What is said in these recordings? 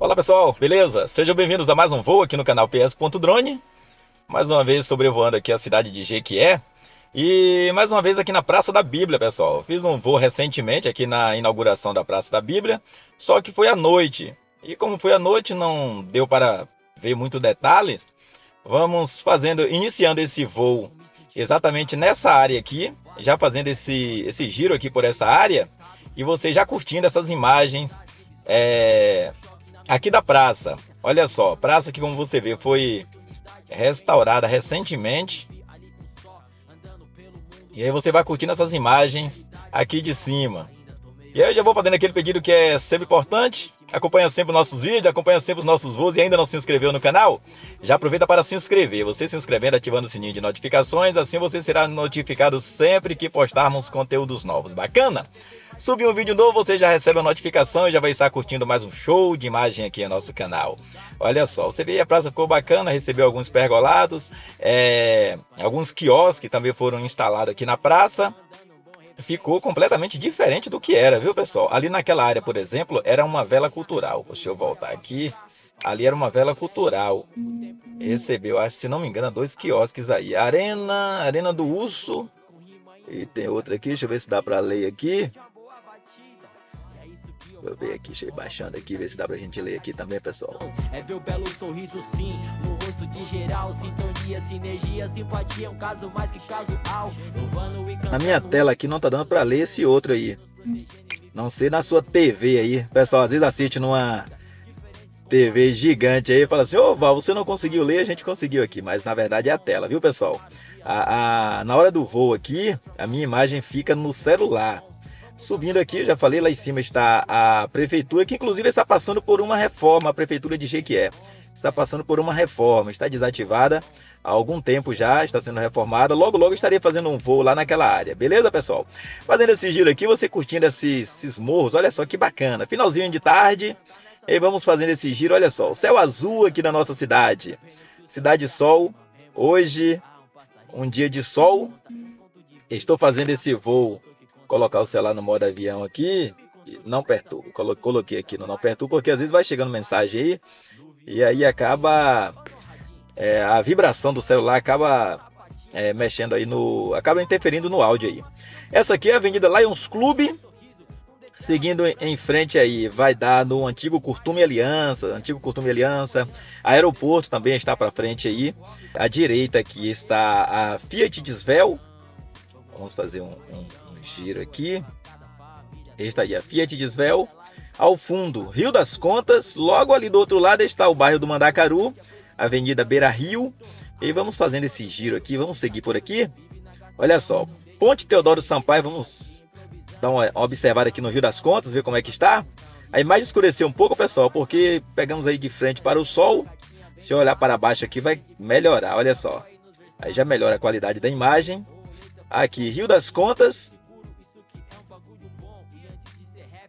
Olá pessoal, beleza? Sejam bem-vindos a mais um voo aqui no canal PS.drone. Mais uma vez sobrevoando aqui a cidade de Jequié. E mais uma vez aqui na Praça da Bíblia, pessoal. Fiz um voo recentemente aqui na inauguração da Praça da Bíblia, só que foi à noite. E como foi à noite, não deu para ver muito detalhes. Vamos fazendo, iniciando esse voo exatamente nessa área aqui, já fazendo esse, esse giro aqui por essa área e você já curtindo essas imagens é, aqui da praça. Olha só, praça que como você vê foi restaurada recentemente. E aí você vai curtindo essas imagens aqui de cima. E aí eu já vou fazendo aquele pedido que é sempre importante. Acompanha sempre os nossos vídeos, acompanha sempre os nossos voos e ainda não se inscreveu no canal? Já aproveita para se inscrever. Você se inscrevendo, ativando o sininho de notificações, assim você será notificado sempre que postarmos conteúdos novos. Bacana? Subir um vídeo novo, você já recebe a notificação e já vai estar curtindo mais um show de imagem aqui no nosso canal. Olha só, você vê a praça ficou bacana, recebeu alguns pergolados, é, alguns quiosques também foram instalados aqui na praça ficou completamente diferente do que era, viu, pessoal? Ali naquela área, por exemplo, era uma vela cultural. Deixa eu voltar aqui. Ali era uma vela cultural. Recebeu, acho, se não me engano, dois quiosques aí. Arena, Arena do Urso. E tem outra aqui, deixa eu ver se dá para ler aqui. Vou ver aqui, baixando aqui, ver se dá pra gente ler aqui também, pessoal. É ver o belo sorriso sim, no rosto de geral, sintonia, sinergia, simpatia, um caso mais que casual. Na minha tela aqui não tá dando pra ler esse outro aí. Não sei na sua TV aí. Pessoal, às vezes assiste numa TV gigante aí e fala assim, ô Val, você não conseguiu ler, a gente conseguiu aqui. Mas na verdade é a tela, viu pessoal? A, a, na hora do voo aqui, a minha imagem fica no celular. Subindo aqui, já falei, lá em cima está a prefeitura, que inclusive está passando por uma reforma, a prefeitura de Jequié. Está passando por uma reforma, está desativada há algum tempo já, está sendo reformada. Logo, logo estarei fazendo um voo lá naquela área, beleza, pessoal? Fazendo esse giro aqui, você curtindo esses, esses morros, olha só que bacana. Finalzinho de tarde, e vamos fazendo esse giro, olha só, o céu azul aqui na nossa cidade. Cidade Sol, hoje, um dia de sol. Estou fazendo esse voo colocar o celular no modo avião aqui, não perturba. Coloquei aqui no não perturba, porque às vezes vai chegando mensagem aí, e aí acaba. É, a vibração do celular acaba é, mexendo aí no. acaba interferindo no áudio aí. Essa aqui é a Avenida Lions Club. Seguindo em frente aí, vai dar no antigo Curtume Aliança, antigo Curtume Aliança, aeroporto também está para frente aí. À direita aqui está a Fiat Disvel. Vamos fazer um, um giro aqui. Está aí a Fiat Disvel. Ao fundo, Rio das Contas. Logo ali do outro lado está o bairro do Mandacaru, Avenida Beira Rio. E vamos fazendo esse giro aqui, vamos seguir por aqui. Olha só, Ponte Teodoro Sampaio, vamos dar uma observada aqui no Rio das Contas, ver como é que está. A imagem escureceu um pouco, pessoal, porque pegamos aí de frente para o sol. Se olhar para baixo aqui vai melhorar, olha só. Aí já melhora a qualidade da imagem. Aqui, Rio das Contas,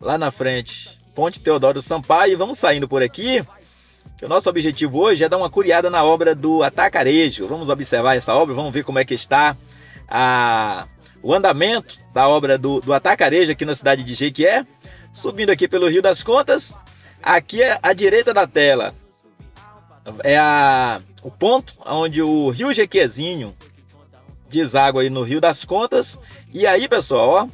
lá na frente, Ponte Teodoro Sampaio. Vamos saindo por aqui, que o nosso objetivo hoje é dar uma curiada na obra do Atacarejo. Vamos observar essa obra, vamos ver como é que está a, o andamento da obra do, do Atacarejo aqui na cidade de Jequié. Subindo aqui pelo Rio das Contas, aqui é à direita da tela é a, o ponto onde o Rio Jequiezinho deságua aí no Rio das Contas. E aí, pessoal, ó,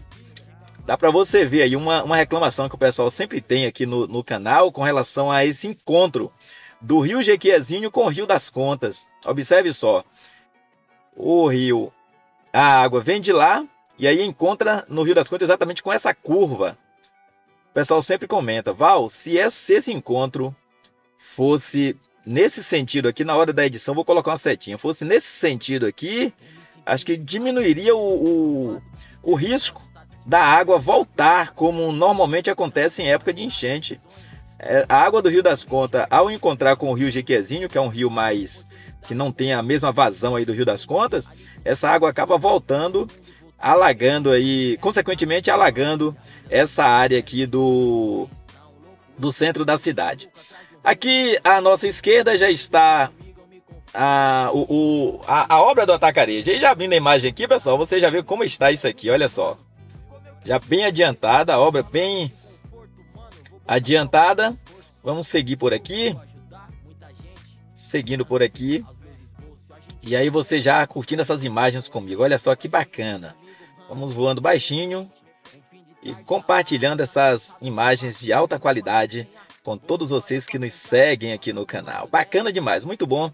dá para você ver aí uma, uma reclamação que o pessoal sempre tem aqui no, no canal com relação a esse encontro do Rio Jequiezinho com o Rio das Contas. Observe só, o rio, a água vem de lá e aí encontra no Rio das Contas exatamente com essa curva. O pessoal sempre comenta, Val, se esse, encontro fosse nesse sentido aqui, na hora da edição, vou colocar uma setinha, fosse nesse sentido aqui, acho que diminuiria o, o, o risco da água voltar como normalmente acontece em época de enchente. É, a água do Rio das Contas, ao encontrar com o Rio Jequezinho, que é um rio mais que não tem a mesma vazão aí do Rio das Contas, essa água acaba voltando, alagando aí, consequentemente alagando essa área aqui do do centro da cidade. Aqui à nossa esquerda já está a, o, a, a obra do Atacarejo. E já vindo a imagem aqui, pessoal, você já viu como está isso aqui, olha só já bem adiantada, a obra bem adiantada. Vamos seguir por aqui. Seguindo por aqui. E aí você já curtindo essas imagens comigo. Olha só que bacana. Vamos voando baixinho e compartilhando essas imagens de alta qualidade com todos vocês que nos seguem aqui no canal. Bacana demais, muito bom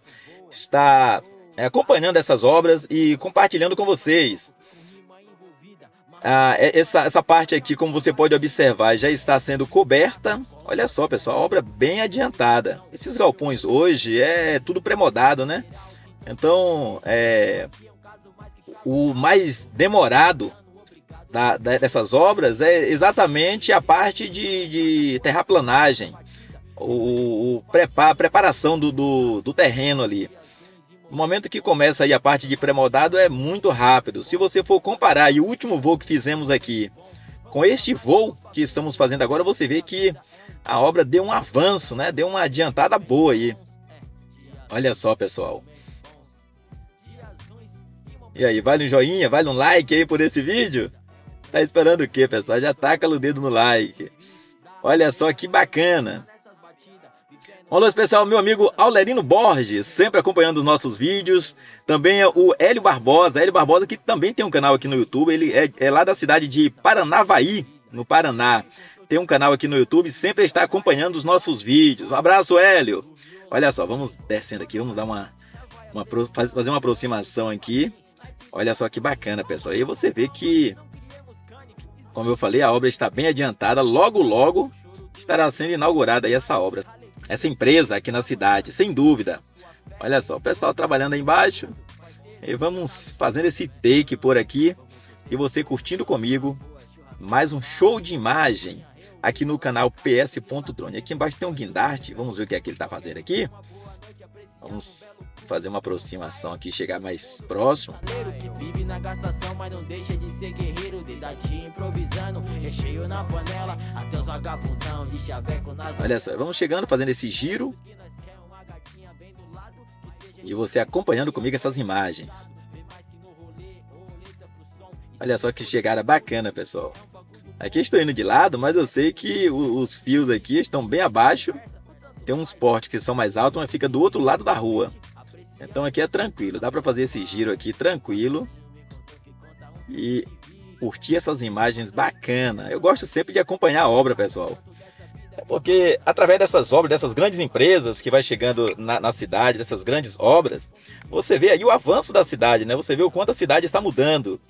estar é, acompanhando essas obras e compartilhando com vocês. Ah, é, essa, essa parte aqui, como você pode observar, já está sendo coberta. Olha só, pessoal, obra bem adiantada. Esses galpões hoje é tudo pré-modado, né? Então, é, o mais demorado da, da, dessas obras é exatamente a parte de, de terraplanagem, o, o a preparação do, do, do, terreno ali. No momento que começa aí a parte de pré-moldado é muito rápido. Se você for comparar o último voo que fizemos aqui com este voo que estamos fazendo agora, você vê que a obra deu um avanço, né? Deu uma adiantada boa aí. Olha só, pessoal. E aí, vale um joinha, vale um like aí por esse vídeo? Tá esperando o quê, pessoal? Já taca o dedo no like. Olha só que bacana. Alô especial meu amigo Aulerino Borges, sempre acompanhando os nossos vídeos. Também é o Hélio Barbosa, Hélio Barbosa que também tem um canal aqui no YouTube. Ele é, é lá da cidade de Paranavaí, no Paraná. Tem um canal aqui no YouTube, sempre está acompanhando os nossos vídeos. Um abraço, Hélio. Olha só, vamos descendo aqui, vamos dar uma, uma fazer uma aproximação aqui. Olha só que bacana, pessoal. Aí você vê que como eu falei, a obra está bem adiantada. Logo, logo estará sendo inaugurada aí essa obra, essa empresa aqui na cidade, sem dúvida. Olha só, o pessoal trabalhando aí embaixo. E vamos fazendo esse take por aqui. E você curtindo comigo mais um show de imagem aqui no canal PS.drone. Aqui embaixo tem um guindaste. Vamos ver o que é que ele está fazendo aqui. Vamos fazer uma aproximação aqui, chegar mais próximo. Olha só, vamos chegando, fazendo esse giro. E você acompanhando comigo essas imagens. Olha só que chegada bacana, pessoal. Aqui estou indo de lado, mas eu sei que os fios aqui estão bem abaixo. Tem uns portes que são mais altos, mas fica do outro lado da rua. Então aqui é tranquilo, dá para fazer esse giro aqui tranquilo e curtir essas imagens bacana. Eu gosto sempre de acompanhar a obra, pessoal. É porque através dessas obras, dessas grandes empresas que vai chegando na, na, cidade, dessas grandes obras, você vê aí o avanço da cidade, né? Você vê o quanto a cidade está mudando.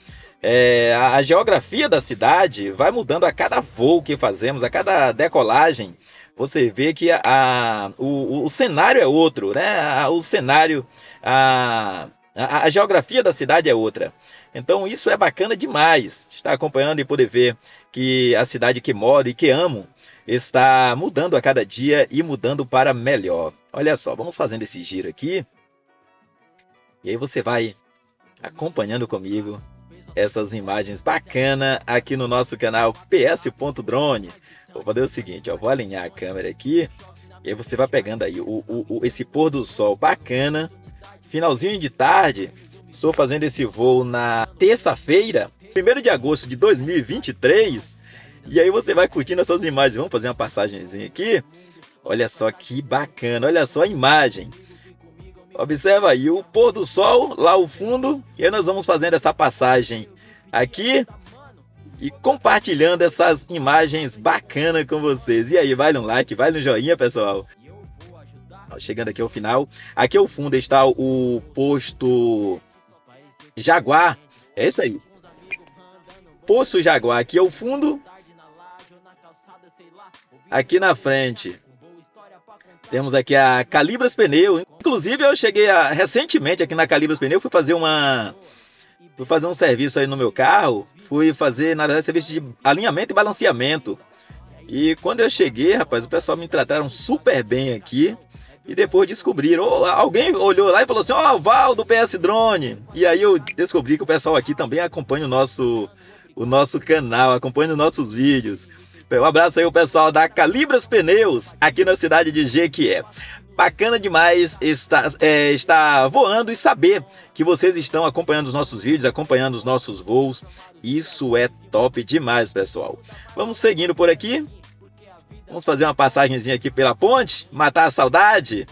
É, a, a geografia da cidade vai mudando a cada voo que fazemos, a cada decolagem você vê que a, a o, o, cenário é outro, né? O cenário, a, a, a, geografia da cidade é outra. Então isso é bacana demais, estar acompanhando e poder ver que a cidade que moro e que amo está mudando a cada dia e mudando para melhor. Olha só, vamos fazendo esse giro aqui. E aí você vai acompanhando comigo essas imagens bacanas aqui no nosso canal PS.drone. Vou fazer o seguinte, ó, vou alinhar a câmera aqui e aí você vai pegando aí o, o, o, esse pôr do sol bacana. Finalzinho de tarde, estou fazendo esse voo na terça-feira, 1 de agosto de 2023. E aí você vai curtindo essas imagens. Vamos fazer uma passagemzinha aqui. Olha só que bacana, olha só a imagem. Observa aí o pôr do sol lá ao fundo. E aí nós vamos fazendo essa passagem aqui e compartilhando essas imagens bacanas com vocês. E aí, vale um like, vale um joinha, pessoal. Chegando aqui ao final. Aqui ao fundo está o posto Jaguar. É isso aí. Posto Jaguar aqui ao fundo. Aqui na frente. Temos aqui a Calibras Pneu. Inclusive eu cheguei a, recentemente aqui na Calibras Pneu, fui fazer uma fui fazer um serviço aí no meu carro fui fazer, na verdade, serviço de alinhamento e balanceamento. E quando eu cheguei, rapaz, o pessoal me trataram super bem aqui. E depois descobriram, oh, alguém olhou lá e falou assim: Ó, oh, Val do PS Drone. E aí eu descobri que o pessoal aqui também acompanha o nosso, o nosso canal, acompanha os nossos vídeos. Um abraço aí o pessoal da Calibras Pneus, aqui na cidade de Jequié. Bacana demais estar, é, estar voando e saber que vocês estão acompanhando os nossos vídeos, acompanhando os nossos voos. Isso é top demais, pessoal. Vamos seguindo por aqui. Vamos fazer uma passagemzinha aqui pela ponte, matar a saudade.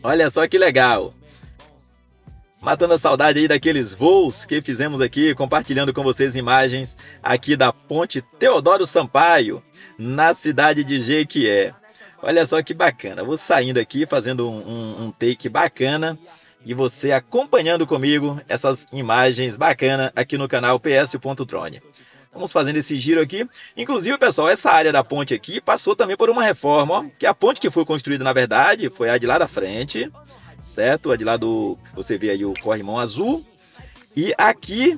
Olha só que legal. Matando a saudade aí daqueles voos que fizemos aqui, compartilhando com vocês imagens aqui da ponte Teodoro Sampaio, na cidade de Jequié. Olha só que bacana. Vou saindo aqui, fazendo um, um, take bacana e você acompanhando comigo essas imagens bacanas aqui no canal PS.drone. Vamos fazendo esse giro aqui. Inclusive, pessoal, essa área da ponte aqui passou também por uma reforma, ó, que a ponte que foi construída, na verdade, foi a de lá da frente, certo? A de lá do... Você vê aí o corrimão azul. E aqui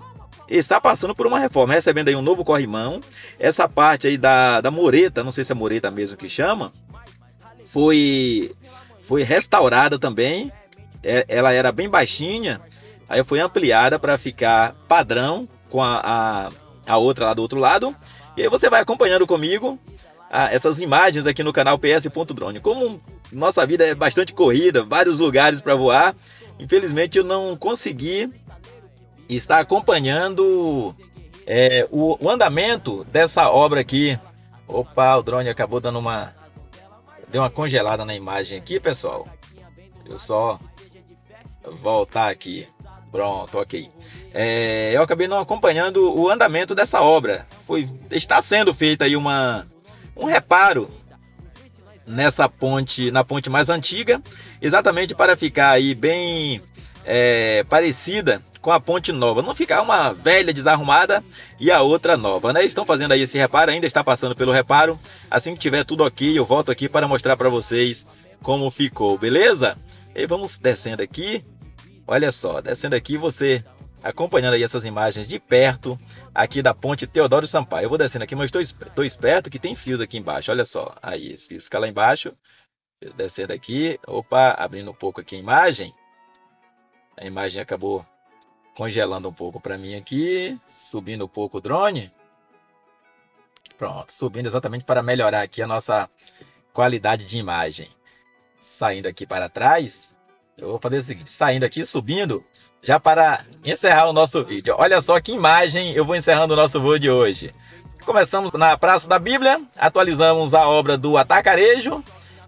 está passando por uma reforma, recebendo aí um novo corrimão. Essa parte aí da, da mureta, não sei se é mureta mesmo que chama, foi, foi restaurada também. É, ela era bem baixinha, aí foi ampliada para ficar padrão com a, a, a, outra lá do outro lado. E aí você vai acompanhando comigo a, essas imagens aqui no canal PS.drone. Como nossa vida é bastante corrida, vários lugares para voar, infelizmente eu não consegui estar acompanhando é, o, o andamento dessa obra aqui. Opa, o drone acabou dando uma Deu uma congelada na imagem aqui, pessoal. Eu só voltar aqui. Pronto, ok. É, eu acabei não acompanhando o andamento dessa obra. Foi, está sendo feita aí uma, um reparo nessa ponte, na ponte mais antiga, exatamente para ficar aí bem é, parecida com a ponte nova. Não ficar uma velha desarrumada e a outra nova, né? Estão fazendo aí esse reparo, ainda está passando pelo reparo. Assim que tiver tudo ok, eu volto aqui para mostrar para vocês como ficou, beleza? E vamos descendo aqui. Olha só, descendo aqui você acompanhando aí essas imagens de perto aqui da ponte Teodoro Sampaio. Eu vou descendo aqui, mas estou, estou esperto que tem fios aqui embaixo. Olha só, aí esse fio fica lá embaixo. Descendo aqui, opa, abrindo um pouco aqui a imagem. A imagem acabou congelando um pouco para mim aqui, subindo um pouco o drone. Pronto, subindo exatamente para melhorar aqui a nossa qualidade de imagem. Saindo aqui para trás, eu vou fazer o seguinte, saindo aqui, subindo, já para encerrar o nosso vídeo. Olha só que imagem eu vou encerrando o nosso voo de hoje. Começamos na Praça da Bíblia, atualizamos a obra do Atacarejo,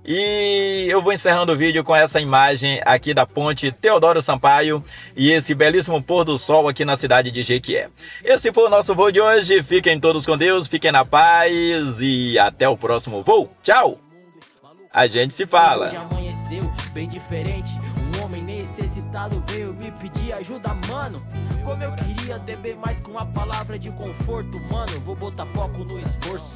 e eu vou encerrando o vídeo com essa imagem aqui da ponte Teodoro Sampaio e esse belíssimo pôr do sol aqui na cidade de Jequié. Esse foi o nosso voo de hoje. Fiquem todos com Deus, fiquem na paz e até o próximo voo. Tchau! A gente se fala. bem diferente. Um homem necessitado veio me pedir ajuda, mano. Como eu queria ter bem mais com a palavra de conforto, mano. Vou botar foco no esforço.